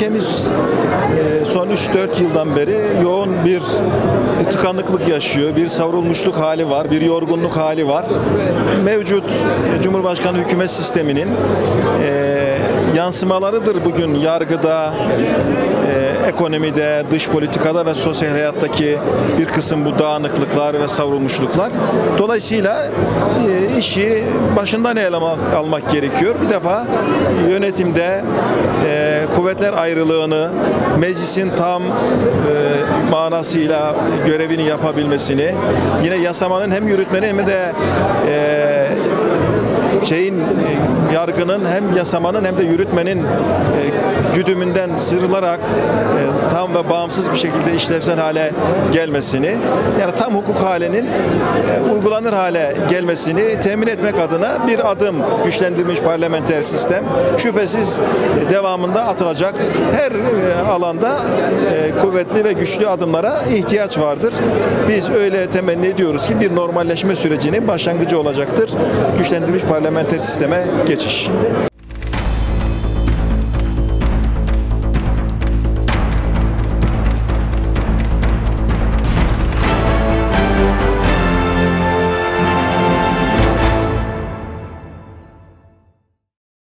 ülkemiz e, son 3-4 yıldan beri yoğun bir tıkanıklık yaşıyor. Bir savrulmuşluk hali var, bir yorgunluk hali var. Mevcut Cumhurbaşkanı hükümet sisteminin e, yansımalarıdır bugün yargıda, ekonomide, dış politikada ve sosyal hayattaki bir kısım bu dağınıklıklar ve savrulmuşluklar. Dolayısıyla e, işi başından ele almak, gerekiyor. Bir defa yönetimde e, kuvvetler ayrılığını, meclisin tam e, manasıyla görevini yapabilmesini, yine yasamanın hem yürütmeni hem de şeyin yargının hem yasamanın hem de yürütmenin güdümünden sıyrılarak e, tam ve bağımsız bir şekilde işlevsel hale gelmesini yani tam hukuk halinin e, uygulanır hale gelmesini temin etmek adına bir adım güçlendirilmiş parlamenter sistem şüphesiz e, devamında atılacak her e, alanda e, kuvvetli ve güçlü adımlara ihtiyaç vardır. Biz öyle temenni ediyoruz ki bir normalleşme sürecinin başlangıcı olacaktır. Güçlendirilmiş parlamenter sisteme geçiş.